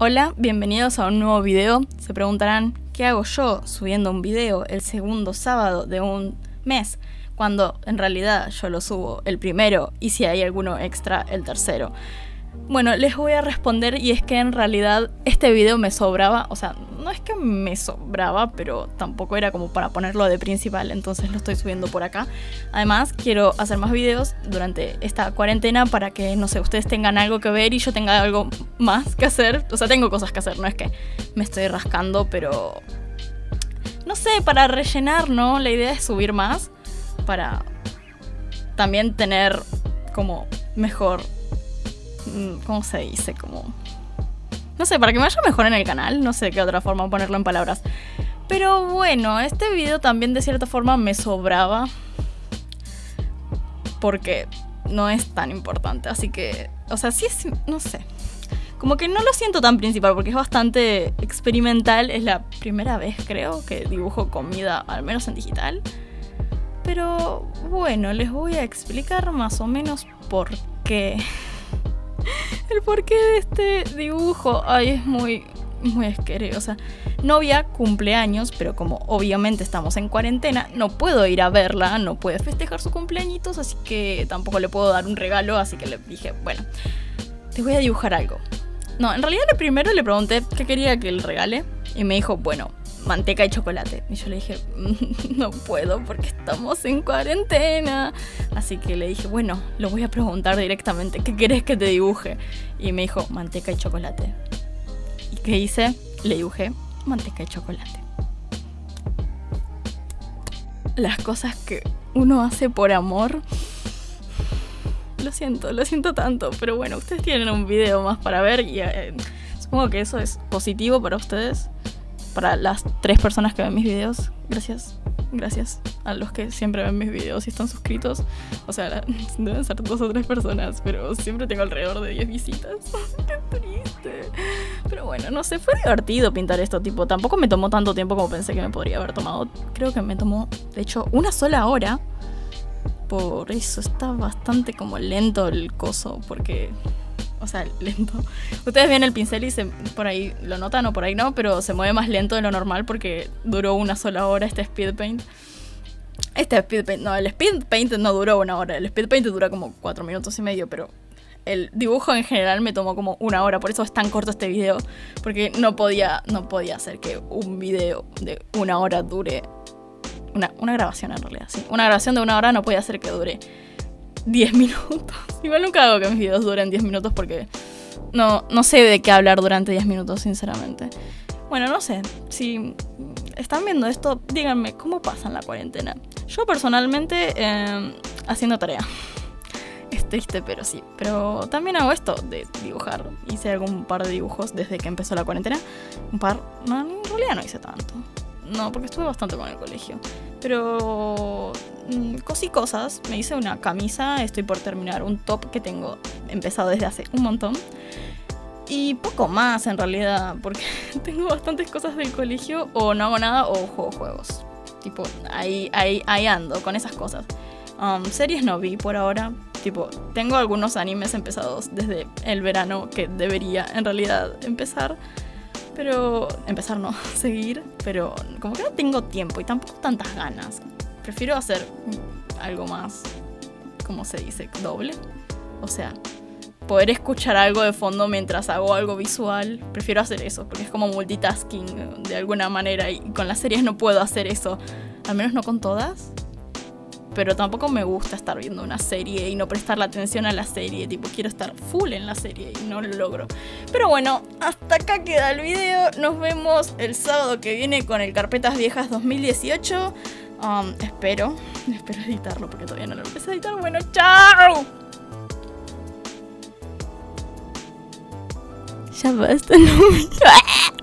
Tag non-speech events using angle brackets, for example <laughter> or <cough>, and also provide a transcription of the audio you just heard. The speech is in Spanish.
Hola, bienvenidos a un nuevo video. Se preguntarán, ¿qué hago yo subiendo un video el segundo sábado de un mes? Cuando en realidad yo lo subo el primero y si hay alguno extra el tercero. Bueno, les voy a responder y es que en realidad este video me sobraba, o sea, no es que me sobraba, pero tampoco era como para ponerlo de principal, entonces lo estoy subiendo por acá. Además, quiero hacer más videos durante esta cuarentena para que, no sé, ustedes tengan algo que ver y yo tenga algo más que hacer. O sea, tengo cosas que hacer, no es que me estoy rascando, pero... No sé, para rellenar, ¿no? La idea es subir más para también tener como mejor Mm, ¿Cómo se dice? Como. No sé, para que me vaya mejor en el canal. No sé qué otra forma ponerlo en palabras. Pero bueno, este video también de cierta forma me sobraba. Porque no es tan importante. Así que. O sea, sí es. No sé. Como que no lo siento tan principal porque es bastante experimental. Es la primera vez, creo, que dibujo comida, al menos en digital. Pero bueno, les voy a explicar más o menos por qué. El porqué de este dibujo. Ay, es muy, muy sea, novia cumpleaños, pero como obviamente estamos en cuarentena, no puedo ir a verla, no puede festejar su cumpleañitos, así que tampoco le puedo dar un regalo, así que le dije, bueno, te voy a dibujar algo. No, en realidad primero le pregunté qué quería que le regale y me dijo, bueno, manteca y chocolate. Y yo le dije, mm, <laughs> no puedo porque estamos en cuarentena. Así que le dije, bueno, lo voy a preguntar directamente, ¿qué querés que te dibuje? Y me dijo, manteca y chocolate. ¿Y qué hice? Le dibujé manteca y chocolate. Las cosas que uno hace por amor. Lo siento, lo siento tanto, pero bueno, ustedes tienen un video más para ver y eh, supongo que eso es positivo para ustedes para las tres personas que ven mis videos. Gracias. Gracias a los que siempre ven mis videos y están suscritos. O sea, <laughs> deben ser dos o tres personas, pero siempre tengo alrededor de 10 visitas. <laughs> Qué triste. Pero bueno, no sé, fue divertido pintar esto. Tipo, tampoco me tomó tanto tiempo como pensé que me podría haber tomado. Creo que me tomó, de hecho, una sola hora. Por eso está bastante como lento el coso, porque o sea, <laughs> lento. Ustedes ven el pincel y se, por ahí lo notan o por ahí no, pero se mueve más lento de lo normal porque duró una sola hora este speed paint. Este speed paint, no, el speed paint no duró una hora, el speed paint dura como cuatro minutos y medio, pero el dibujo en general me tomó como una hora, por eso es tan corto este video, porque no podía, no podía hacer que un video de una hora dure, una, una grabación en realidad, sí, una grabación de una hora no podía hacer que dure 10 minutos. <laughs> Igual nunca hago que mis videos duren 10 minutos porque no, no sé de qué hablar durante 10 minutos, sinceramente. Bueno, no sé. Si están viendo esto, díganme, ¿cómo pasan la cuarentena? Yo personalmente, em, haciendo tarea. <laughs> Es triste, pero sí. Pero también hago esto de dibujar. Hice algún par de dibujos desde que empezó la cuarentena. Un par. No, en realidad no hice tanto. No, porque estuve bastante con el colegio. Pero mm, cosí cosas. Me hice una camisa. Estoy por terminar un top que tengo empezado desde hace un montón. Y poco más en realidad, porque <laughs> tengo bastantes cosas del colegio. O no hago nada o juego juegos. Tipo, ahí, ahí, ahí ando con esas cosas. Um, series no vi por ahora. Tipo, tengo algunos animes empezados desde el verano que debería en realidad empezar. Pero empezar no, <laughs> seguir, pero como que no tengo tiempo y tampoco tantas ganas. Prefiero hacer algo más, ¿cómo se dice? Doble. O sea, poder escuchar algo de fondo mientras hago algo visual. Prefiero hacer eso, porque es como multitasking de alguna manera y con las series no puedo hacer eso. Al menos no con todas pero tampoco me gusta estar viendo una serie y no prestar la atención a la serie. Tipo, quiero estar full en la serie y no lo logro. Pero bueno, hasta acá queda el video. Nos vemos el sábado que viene con el Carpetas Viejas 2018. Um, espero, <laughs> espero editarlo porque todavía no lo empecé a editar. Bueno, chao. Ya basta, no. <laughs>